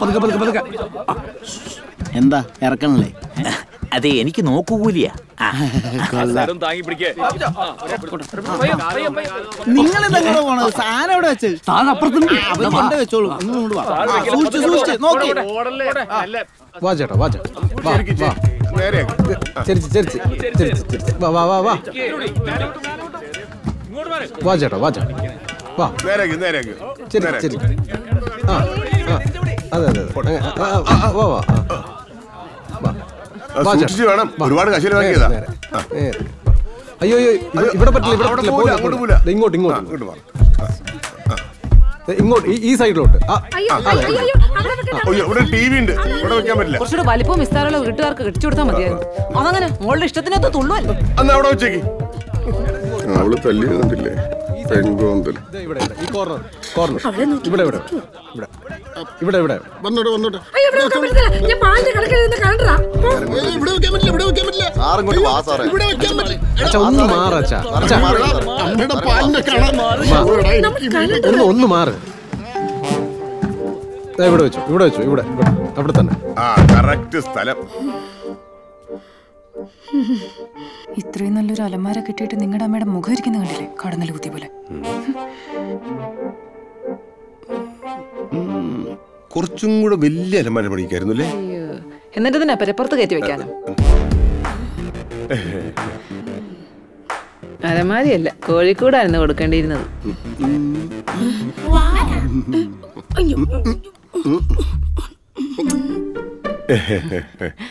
പതുക്കെ പതുക്കെ പതുക്കെ. എന്താ ഇറക്കണല്ലേ? അതെ എനിക്ക് നോക്കുകൂലിയാ സ്ഥലം താങ്ങി പിടിക്കേ. നിങ്ങൾ എന്തെങ്കിലും പോണത്? സാധനം അവിടെ വെച്ച്? അപ്പുറത്തുണ്ട്. വെച്ചോളൂ. സൂക്ഷിച്ച് സൂക്ഷിച്ച് നോക്കി. വാ ചേട്ടാ വാ ചേട്ടാ. വാ വാ. നേരെയാക്ക് ചെരിച്ച് ചെരിച്ച് ചെരിച്ച് ചെരിച്ച്. വാ വാ വാ വാ. വാ ചേട്ടാ വാ ചേട്ടാ. വാ. ആ അതെ അതെ സൂക്ഷിച്ച് വേണം. ഒരുപാട് കശേരി നേരെ, വാങ്ങിയതാ. അയ്യോ അയ്യോ ഇവിടെ- പറ്റില്ല ഇവിടെ പറ്റില്ല. അങ്ങോട്ട് പോലെ. ഇങ്ങോട്ട് ഇങ്ങോട്ട് ഇങ്ങോട്ട് വാ ഇങ്ങോട്ട് ഈ- സൈഡിലോട്ട്. അയ്യോ അയ്യോ അയ്യോ അവിടെ വെക്കണ്ട. അയ്യോ ഇവിടെ ടി വി ഉണ്ട്. ഇവിടെ വെക്കാൻ പറ്റില്ല. കുറച്ചുകൂടെ വലിപ്പവും വിസ്താരമുള്ള വീട്ടുകാർക്ക് കെട്ടിച്ചു കൊടുത്താൽ മതിയായിരുന്നു. അതങ്ങനെ മോളുടെ ഇഷ്ടത്തിനകത്ത് തുള്ളുവല്ലോ. അന്ന് അവിടെ വെച്ചേക്ക്. അവൾ തല്ലിയിരുന്നില്ലേ പെങ്കോന്തൽ ഇവിടെ ഇവിടെ, ഈ കോർണർ കോർണർ ഇവിടെ ഇവിടെ ഇവിടെ. ഇവിടെ ഇവിടെ. വന്നോട്ടെ വന്നോട്ടെ. അയ്യോ ഇവിടെ വെക്കാൻ ഞാൻ പാലിന്റെ കടക്കിൽ കണ്ടാ ഇവിടെ വെക്കാൻ പറ്റില്ല ഇവിടെ വെക്കാൻ പറ്റില്ല സാറിങ്ങോട്ട് വാ സാറേ. ഇവിടെ വെക്കാൻ പറ്റില്ല. അച്ഛാ ഒന്ന് മാറ ഒന്ന് ഒന്ന് മാറ്. ദേ ഇവിടെ വെച്ചു ഇവിടെ വെച്ചു ഇവിടെ ഇവിടെ. അവിടെ തന്നെ. ആ കറക്റ്റ് സ്ഥലം. ഇത്രയും നല്ലൊരു അലമാര കിട്ടിയിട്ട് നിങ്ങളുടെ അമ്മയുടെ മുഖം ഇരിക്കുന്ന കണ്ടില്ലേ? കടന്നൽ കുത്തി പോലെ. കുറച്ചും കൂടെ വലിയ അലമാര പണിക്കായിരുന്നു അല്ലേ? എന്നിട്ട് തന്നെ പെരപ്പുറത്ത് കയറ്റി വെക്കാനോ? അലമാരിയല്ല കോഴിക്കൂടായിരുന്നു കൊടുക്കേണ്ടിയിരുന്നത്. അയ്യോ.